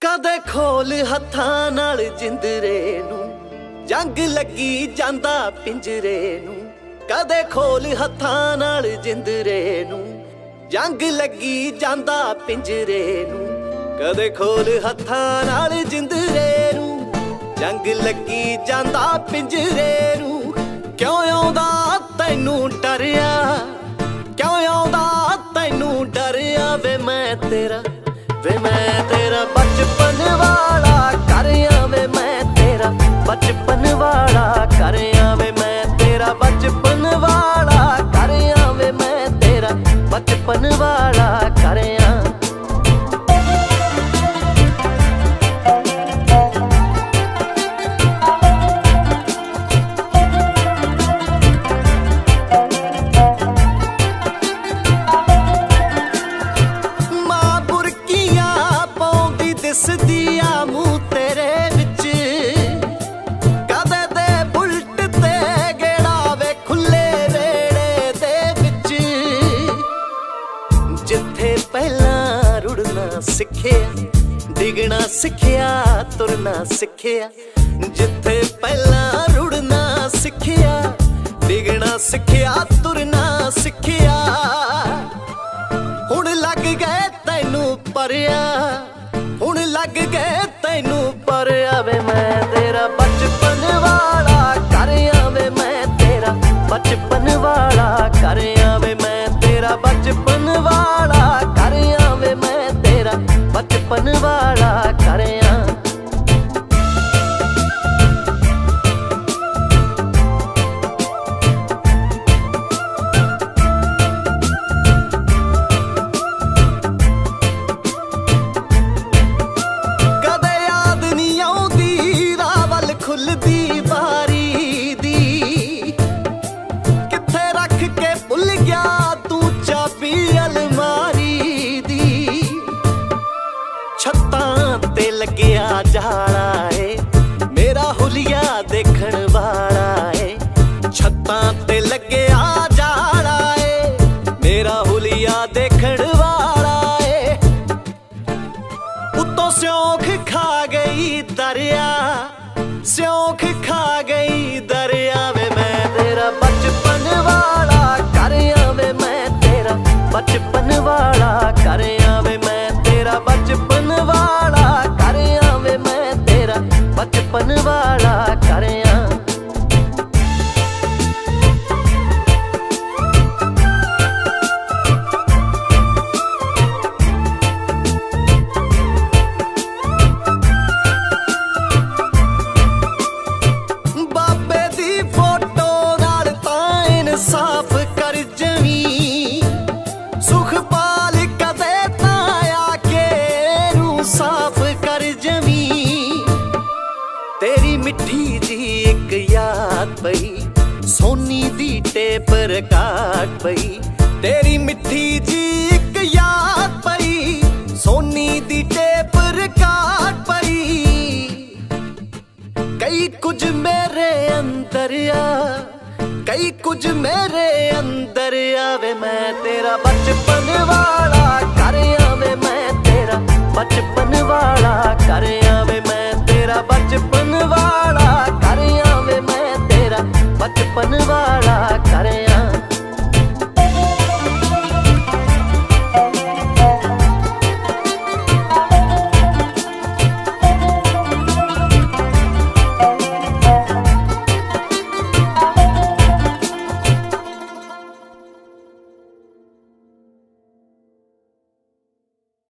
ਕਦੇ ਖੋਲ ਹੱਥਾਂ ਨਾਲ ਜਿੰਦਰੇ ਨੂੰ, ਜੰਗ ਲੱਗੀ ਜਾਂਦਾ ਪਿੰਜਰੇ ਨੂੰ। ਕਦੇ ਖੋਲ ਹੱਥਾਂ ਨਾਲ ਜਿੰਦਰੇ ਨੂੰ, ਜੰਗ ਲੱਗੀ ਜਾਂਦਾ ਪਿੰਜਰੇ ਨੂੰ। ਕਦੇ ਖੋਲ ਹੱਥਾਂ ਨਾਲ ਜਿੰਦਰੇ ਨੂੰ, ਜੰਗ ਲੱਗੀ ਜਾਂਦਾ ਪਿੰਜਰੇ ਨੂੰ। ਕਿਉਂ ਆਉਂਦਾ ਤੈਨੂੰ ਡਰਿਆ? ਕਿਉਂ ਆਉਂਦਾ ਤੈਨੂੰ ਡਰਿਆ? ਵੇ ਮੈਂ ਤੇਰਾ, ਵੇ ਮੈਂ ਤੇਰਾ ਬਚਪਨ ਵਾਲਾ ਕਰਿਆ ਵੇ ਮੈਂ ਤੇਰਾ, ਬਚਪਨ ਵਾਲਾ ਕਰਿਆ ਵੇ ਮੈਂ ਤੇਰਾ, ਬਚਪਨ ਵਾਲਾ ਕਰਿਆ ਵੇ ਮੈਂ ਤੇਰਾ, ਬਚਪਨ ਵਾਲਾ ਪਾਉਂਦੀ ਆ ਮੂੰਹ ਤੇਰੇ ਵਿੱਚ। ਕਦੇ ਦੇ ਬੁਲਟ ਤੇ ਗੇੜਾ ਵੇ ਖੁੱਲੇ ਵੇੜੇ ਦੇ ਵਿੱਚ। ਜਿੱਥੇ ਪਹਿਲਾਂ ਰੁੜਨਾ ਸਿੱਖਿਆ, ਡਿਗਣਾ ਸਿੱਖਿਆ, ਤੁਰਨਾ ਸਿੱਖਿਆ। ਜਿੱਥੇ ਪਹਿਲਾਂ ਰੁੜਨਾ ਸਿੱਖਿਆ, ਡਿਗਣਾ ਸਿੱਖਿਆ, ਤੁਰਨਾ ਸਿੱਖਿਆ। ਹੁਣ ਲੱਗ ਗਏ ਤੈਨੂੰ ਪਰਿਆ। ਹੁਣ ਲੱਗ ਛੱਤਾਂ ਤੇ ਲੱਗਿਆ ਜਾਲਾ ਏ। ਮੇਰਾ ਹੁਲੀਆ ਦੇਖਣ ਵਾਲਾ ਏ। ਛੱਤਾਂ ਤੇ ਲੱਗਿਆ ਜਾਲਾ ਏ। ਮੇਰਾ ਹੁਲੀਆ ਦੇਖਣ ਵਾਲਾ ਏ। ਉੱਤੋਂ ਸਿਉਂਖ ਖਾ ਗਈ ਦਰਿਆ। ਸਿਉਂਖ ਖਾ ਗਈ ਮਿੱਠੀ ਜੀ ਇੱਕ ਯਾਦ ਪਈ। ਸੋਨੀ ਦੀ ਟੇਪ ਰਕਾਟ ਪਈ। ਤੇਰੀ ਮਿੱਠੀ ਜੀ ਇੱਕ ਯਾਦ ਪਈ। ਸੋਨੀ ਦੀ ਟੇਪ ਰਕਾਟ ਪਈ। ਕਈ ਕੁਝ ਮੇਰੇ ਅੰਦਰ ਆ। ਕਈ ਕੁਝ ਮੇਰੇ ਅੰਦਰ ਆਵੇ। ਮੈਂ ਤੇਰਾ ਬਚਪਨ ਵਾਲਾ